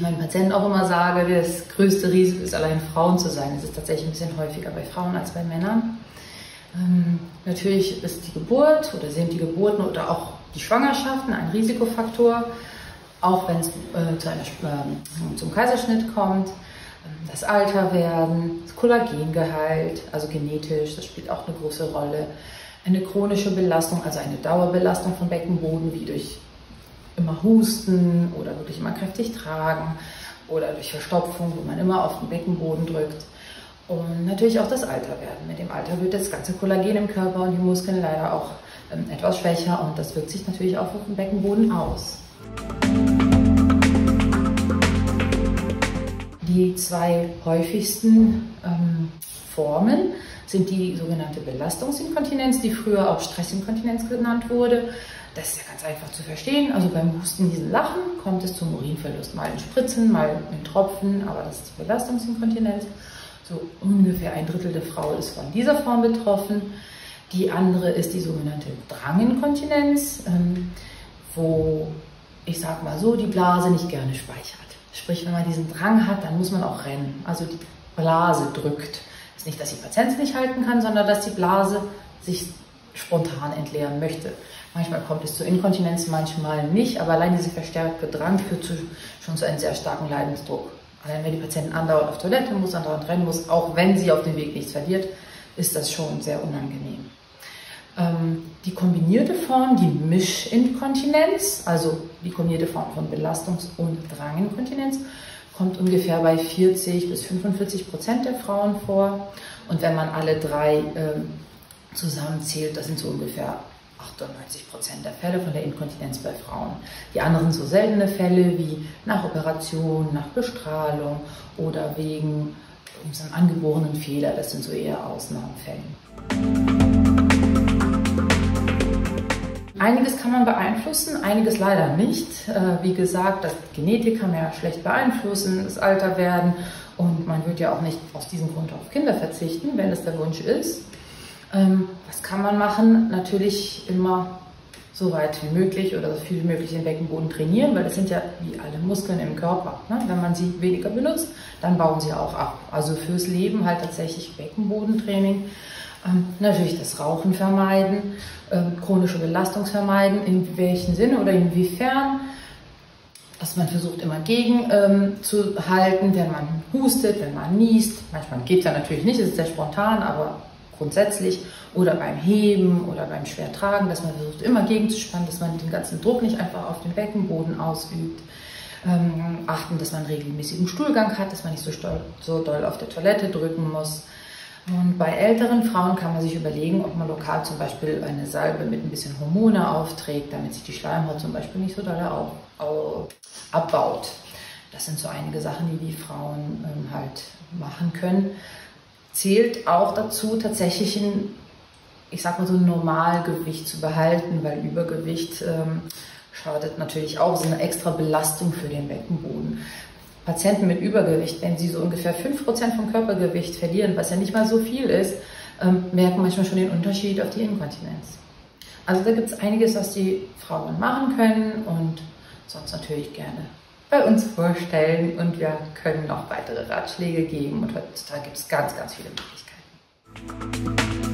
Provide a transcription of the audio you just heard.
meinen Patienten auch immer sage, das größte Risiko ist allein Frauen zu sein. Es ist tatsächlich ein bisschen häufiger bei Frauen als bei Männern. Ähm, natürlich ist die Geburt oder sind die Geburten oder auch die Schwangerschaften ein Risikofaktor, auch wenn es äh, zu äh, zum Kaiserschnitt kommt. Ähm, das Alterwerden, das Kollagengehalt, also genetisch, das spielt auch eine große Rolle. Eine chronische Belastung, also eine Dauerbelastung vom Beckenboden, wie durch immer husten oder wirklich immer kräftig tragen oder durch Verstopfung, wo man immer auf den Beckenboden drückt. Und natürlich auch das Alterwerden. Mit dem Alter wird das ganze Kollagen im Körper und die Muskeln leider auch ähm, etwas schwächer und das wirkt sich natürlich auch auf den Beckenboden aus. Die zwei häufigsten ähm, Formen sind die sogenannte Belastungsinkontinenz, die früher auch Stressinkontinenz genannt wurde. Das ist ja ganz einfach zu verstehen. Also beim Husten, diesen Lachen, kommt es zum Urinverlust. Mal in Spritzen, mal in Tropfen, aber das ist die Belastungsinkontinenz. So ungefähr ein Drittel der Frau ist von dieser Form betroffen. Die andere ist die sogenannte Dranginkontinenz, ähm, wo ich sag mal so, die Blase nicht gerne speichert. Sprich, wenn man diesen Drang hat, dann muss man auch rennen. Also die Blase drückt. Das ist nicht, dass die Patientin nicht halten kann, sondern dass die Blase sich spontan entleeren möchte. Manchmal kommt es zur Inkontinenz, manchmal nicht, aber allein dieser verstärkte Drang führt zu, schon zu einem sehr starken Leidensdruck. Allein wenn die Patientin andauernd auf Toilette muss, andauernd rennen muss, auch wenn sie auf dem Weg nichts verliert, ist das schon sehr unangenehm. Ähm, die kombinierte Form, die Mischinkontinenz, also die kombinierte Form von Belastungs- und Dranginkontinenz, kommt ungefähr bei 40 bis 45 Prozent der Frauen vor. Und wenn man alle drei ähm, zusammenzählt, das sind so ungefähr 98 Prozent der Fälle von der Inkontinenz bei Frauen. Die anderen so seltene Fälle wie nach Operation, nach Bestrahlung oder wegen einem angeborenen Fehler, das sind so eher Ausnahmefälle. Einiges kann man beeinflussen, einiges leider nicht. Äh, wie gesagt, das Genetik kann man ja schlecht beeinflussen, das Alter werden und man wird ja auch nicht aus diesem Grund auf Kinder verzichten, wenn es der Wunsch ist. Ähm, was kann man machen? Natürlich immer so weit wie möglich oder so viel wie möglich den Beckenboden trainieren, weil das sind ja wie alle Muskeln im Körper. Ne? Wenn man sie weniger benutzt, dann bauen sie auch ab. Also fürs Leben halt tatsächlich Beckenbodentraining. Ähm, natürlich das Rauchen vermeiden, ähm, chronische Belastung vermeiden, in welchem Sinne oder inwiefern, dass man versucht immer gegen ähm, zu halten, wenn man hustet, wenn man niest. Manchmal geht es ja natürlich nicht, es ist sehr spontan, aber grundsätzlich oder beim Heben oder beim Schwertragen, dass man versucht immer gegenzuspannen, dass man den ganzen Druck nicht einfach auf den Beckenboden ausübt. Ähm, achten, dass man regelmäßigen Stuhlgang hat, dass man nicht so, so doll auf der Toilette drücken muss. Und bei älteren Frauen kann man sich überlegen, ob man lokal zum Beispiel eine Salbe mit ein bisschen Hormone aufträgt, damit sich die Schleimhaut zum Beispiel nicht so doll abbaut. Das sind so einige Sachen, die die Frauen ähm, halt machen können zählt auch dazu, tatsächlich ein, ich sag mal so ein Normalgewicht zu behalten, weil Übergewicht ähm, schadet natürlich auch, ist eine extra Belastung für den Beckenboden. Patienten mit Übergewicht, wenn sie so ungefähr 5% vom Körpergewicht verlieren, was ja nicht mal so viel ist, ähm, merken manchmal schon den Unterschied auf die Inkontinenz. Also da gibt es einiges, was die Frauen machen können und sonst natürlich gerne bei uns vorstellen und wir können noch weitere Ratschläge geben und heutzutage gibt es ganz, ganz viele Möglichkeiten.